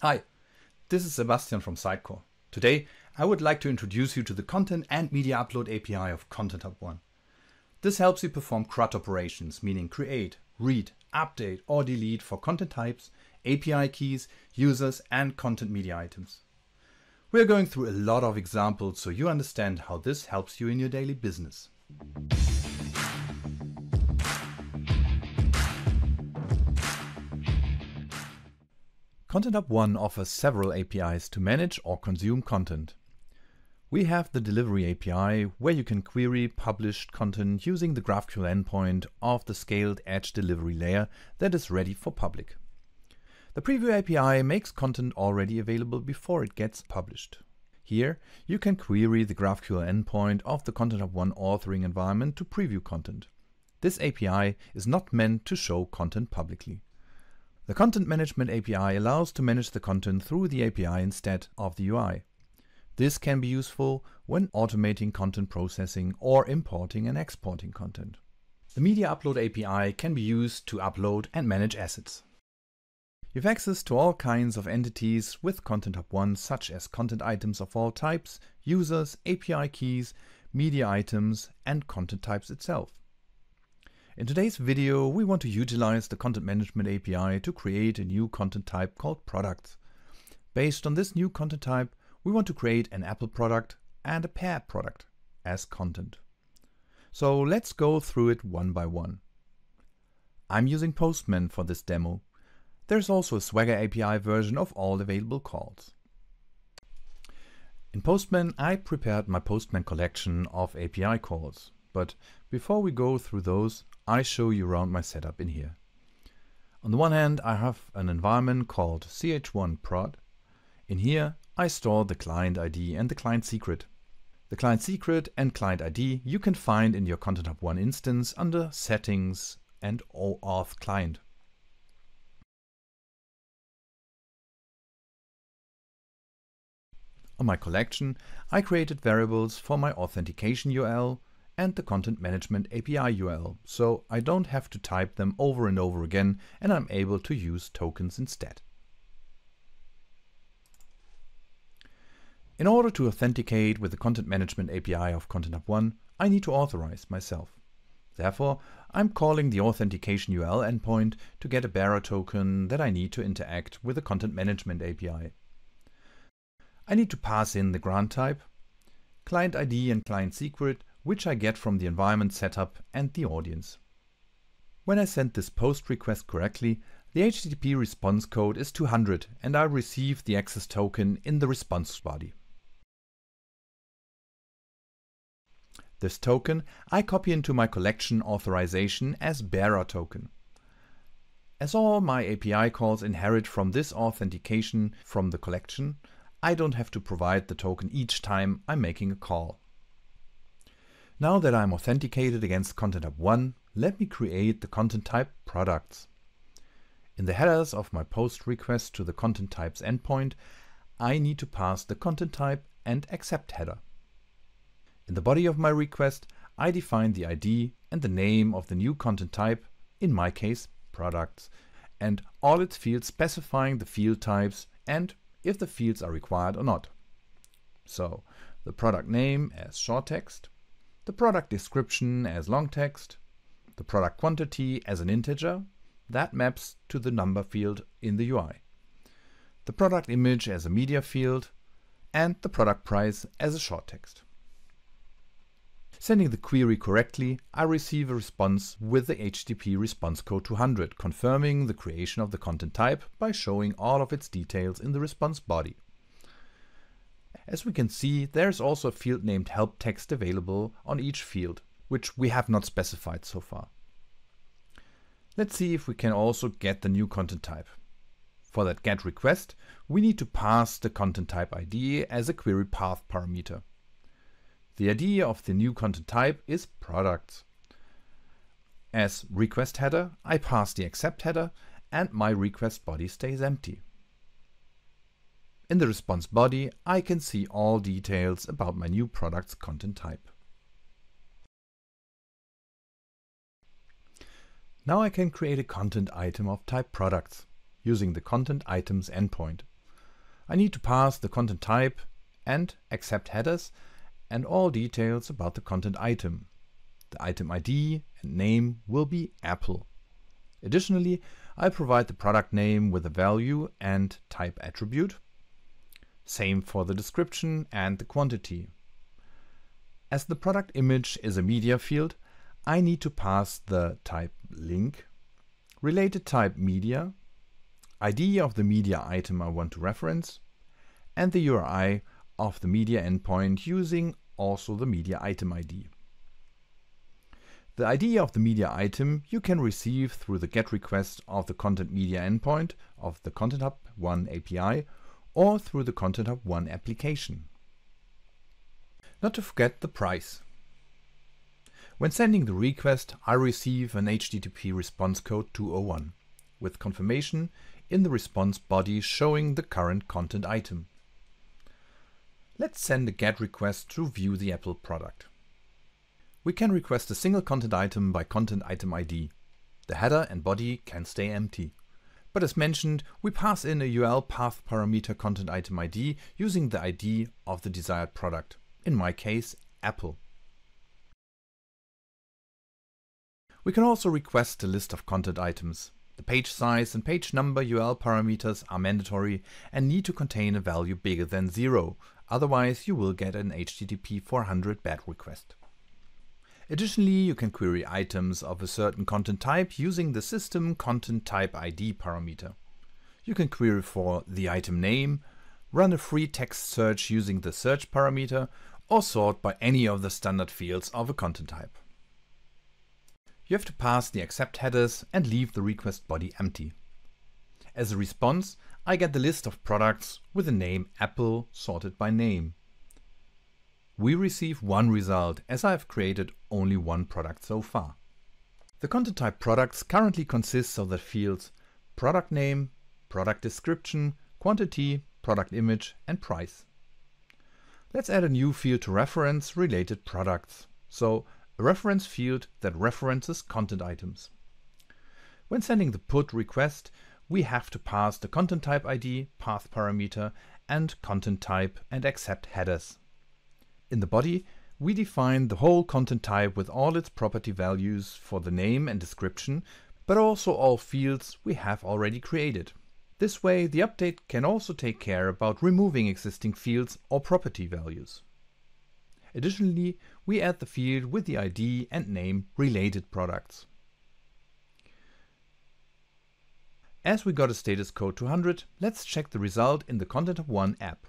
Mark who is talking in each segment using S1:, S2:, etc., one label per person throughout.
S1: Hi, this is Sebastian from Sitecore. Today, I would like to introduce you to the Content and Media Upload API of Content Hub One. This helps you perform CRUD operations, meaning create, read, update, or delete for content types, API keys, users, and content media items. We are going through a lot of examples so you understand how this helps you in your daily business. Content Hub One offers several APIs to manage or consume content. We have the Delivery API, where you can query published content using the GraphQL endpoint of the scaled edge delivery layer that is ready for public. The Preview API makes content already available before it gets published. Here, you can query the GraphQL endpoint of the Content Hub One authoring environment to preview content. This API is not meant to show content publicly. The Content Management API allows to manage the content through the API instead of the UI. This can be useful when automating content processing or importing and exporting content. The Media Upload API can be used to upload and manage assets. You have access to all kinds of entities with Content Hub One, such as content items of all types, users, API keys, media items, and content types itself. In today's video, we want to utilize the Content Management API to create a new content type called products. Based on this new content type, we want to create an Apple product and a pear product as content. So let's go through it one by one. I'm using Postman for this demo. There's also a Swagger API version of all available calls. In Postman, I prepared my Postman collection of API calls. But before we go through those, I show you around my setup in here. On the one hand, I have an environment called ch1 prod. In here, I store the client ID and the client secret. The client secret and client ID you can find in your Content Hub One instance under Settings and OAuth Client. On my collection, I created variables for my authentication URL and the Content Management API URL, so I don't have to type them over and over again and I'm able to use tokens instead. In order to authenticate with the Content Management API of Content Hub One, I need to authorize myself. Therefore, I'm calling the authentication URL endpoint to get a bearer token that I need to interact with the Content Management API. I need to pass in the grant type, client ID and client secret which I get from the environment setup and the audience. When I send this post request correctly, the HTTP response code is 200 and I receive the access token in the response body. This token I copy into my collection authorization as bearer token. As all my API calls inherit from this authentication from the collection, I don't have to provide the token each time I'm making a call. Now that I'm authenticated against Content Hub One, let me create the content type products. In the headers of my post request to the content types endpoint, I need to pass the content type and accept header. In the body of my request, I define the ID and the name of the new content type, in my case, products, and all its fields specifying the field types and if the fields are required or not. So, the product name as short text, the product description as long text, the product quantity as an integer, that maps to the number field in the UI, the product image as a media field, and the product price as a short text. Sending the query correctly, I receive a response with the HTTP response code 200, confirming the creation of the content type by showing all of its details in the response body. As we can see, there's also a field named help text available on each field, which we have not specified so far. Let's see if we can also get the new content type. For that GET request, we need to pass the content type ID as a query path parameter. The ID of the new content type is products. As request header, I pass the accept header and my request body stays empty. In the response body, I can see all details about my new product's content type. Now I can create a content item of type products using the content items endpoint. I need to pass the content type and accept headers and all details about the content item. The item ID and name will be Apple. Additionally, I provide the product name with a value and type attribute. Same for the description and the quantity. As the product image is a media field, I need to pass the type link, related type media, ID of the media item I want to reference, and the URI of the media endpoint using also the media item ID. The ID of the media item you can receive through the GET request of the Content Media endpoint of the Content Hub One API or through the Content Hub One application. Not to forget the price. When sending the request, I receive an HTTP response code 201 with confirmation in the response body showing the current content item. Let's send a GET request to view the Apple product. We can request a single content item by content item ID. The header and body can stay empty. But as mentioned, we pass in a URL path parameter content item ID using the ID of the desired product in my case Apple. We can also request a list of content items. The page size and page number URL parameters are mandatory and need to contain a value bigger than zero, otherwise you will get an HTTP 400 bad request. Additionally, you can query items of a certain content type using the system content type ID parameter. You can query for the item name, run a free text search using the search parameter, or sort by any of the standard fields of a content type. You have to pass the accept headers and leave the request body empty. As a response, I get the list of products with the name Apple sorted by name. We receive one result as I have created only one product so far. The content type products currently consists of the fields product name, product description, quantity, product image and price. Let's add a new field to reference related products. So a reference field that references content items. When sending the put request, we have to pass the content type ID, path parameter, and content type and accept headers. In the body, we define the whole content type with all its property values for the name and description, but also all fields we have already created. This way, the update can also take care about removing existing fields or property values. Additionally, we add the field with the ID and name related products. As we got a status code 200, let's check the result in the Content Hub One app.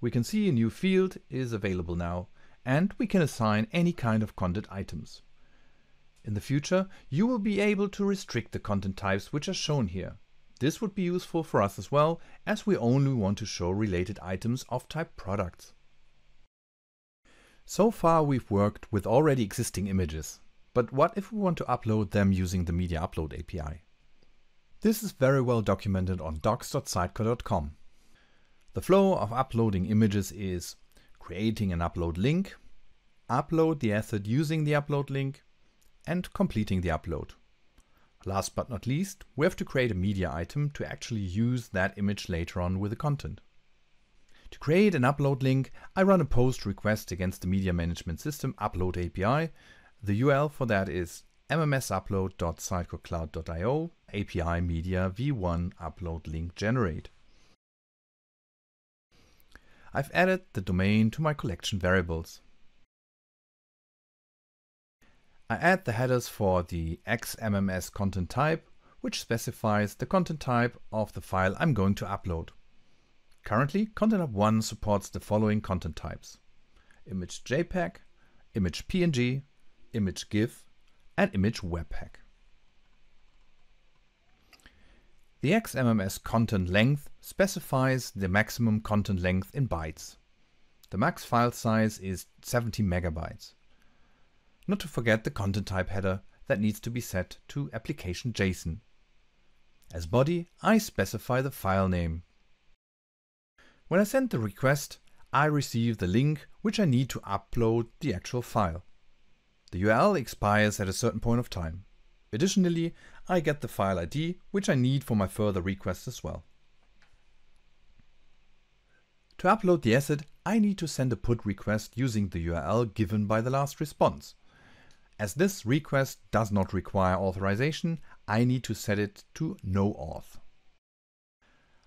S1: We can see a new field is available now, and we can assign any kind of content items. In the future, you will be able to restrict the content types which are shown here. This would be useful for us as well, as we only want to show related items of type products. So far we've worked with already existing images, but what if we want to upload them using the Media Upload API? This is very well documented on docs.sitecore.com. The flow of uploading images is creating an upload link, upload the asset using the upload link, and completing the upload. Last but not least, we have to create a media item to actually use that image later on with the content. To create an upload link, I run a post request against the media management system upload API. The URL for that is mmsupload.sitecorecloud.io API media v1 upload link generate. I've added the domain to my collection variables. I add the headers for the XMMS content type, which specifies the content type of the file I'm going to upload. Currently, Content Hub One supports the following content types. Image JPEG, image PNG, image GIF, and image WebP. The XMMS content length specifies the maximum content length in bytes. The max file size is 70 megabytes. Not to forget the content type header that needs to be set to application JSON. As body, I specify the file name. When I send the request, I receive the link which I need to upload the actual file. The URL expires at a certain point of time. Additionally, I get the file ID, which I need for my further requests as well. To upload the asset, I need to send a put request using the URL given by the last response. As this request does not require authorization, I need to set it to no auth.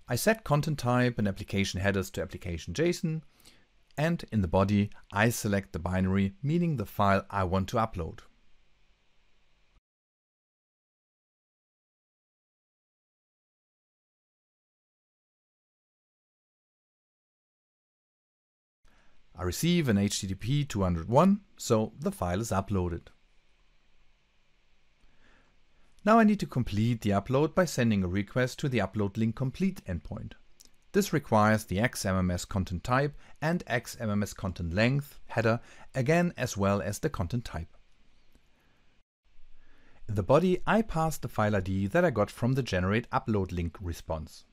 S1: I set content type and application headers to application JSON, and in the body I select the binary, meaning the file I want to upload. I receive an HTTP 201, so the file is uploaded. Now I need to complete the upload by sending a request to the upload link complete endpoint. This requires the XMMS content type and XMMS content length header again as well as the content type. In the body I pass the file ID that I got from the generate upload link response.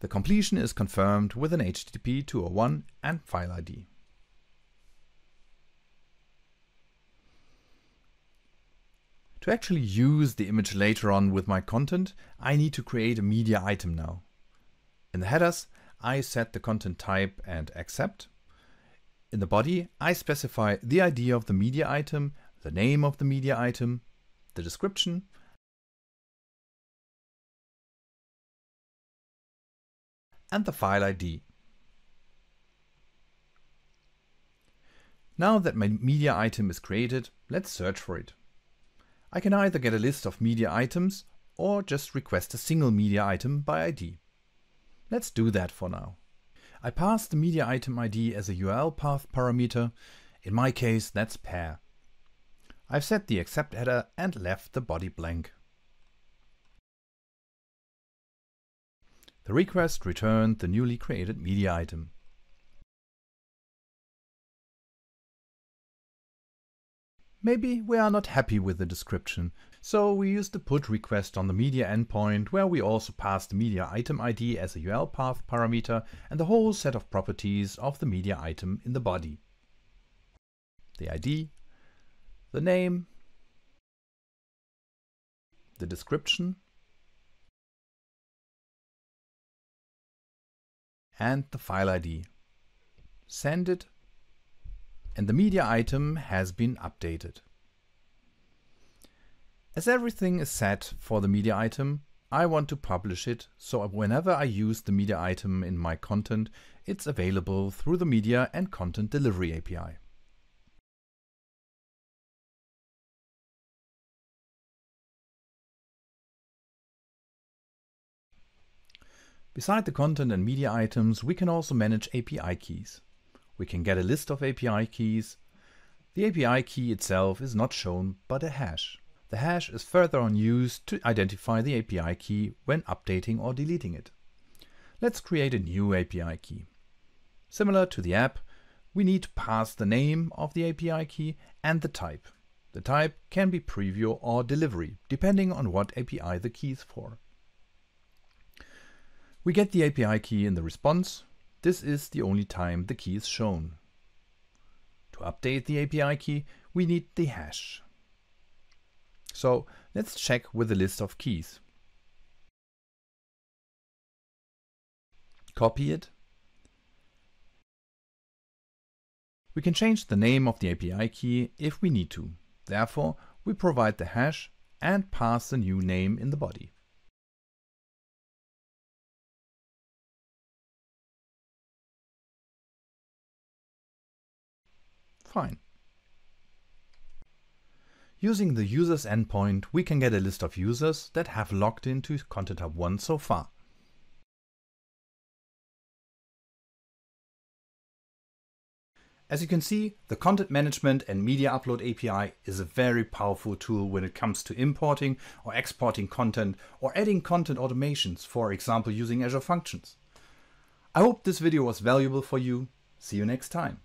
S1: The completion is confirmed with an HTTP 201 and file ID. To actually use the image later on with my content, I need to create a media item now. In the headers, I set the content type and accept. In the body, I specify the ID of the media item, the name of the media item, the description, and the file ID. Now that my media item is created, let's search for it. I can either get a list of media items or just request a single media item by ID. Let's do that for now. I pass the media item ID as a URL path parameter. In my case, that's pear. I've set the accept header and left the body blank. The request returned the newly created media item. Maybe we are not happy with the description, so we use the put request on the media endpoint where we also pass the media item ID as a URL path parameter and the whole set of properties of the media item in the body. The ID, the name, the description, and the file ID. Send it and the media item has been updated. As everything is set for the media item, I want to publish it, so whenever I use the media item in my content, it's available through the Media and Content Delivery API. Beside the content and media items, we can also manage API keys we can get a list of API keys. The API key itself is not shown, but a hash. The hash is further on used to identify the API key when updating or deleting it. Let's create a new API key. Similar to the app, we need to pass the name of the API key and the type. The type can be preview or delivery, depending on what API the key is for. We get the API key in the response, this is the only time the key is shown. To update the API key, we need the hash. So let's check with the list of keys. Copy it. We can change the name of the API key if we need to. Therefore, we provide the hash and pass the new name in the body. Fine. Using the users endpoint, we can get a list of users that have logged into Content Hub One so far. As you can see, the Content Management and Media Upload API is a very powerful tool when it comes to importing or exporting content or adding content automations, for example using Azure Functions. I hope this video was valuable for you. See you next time.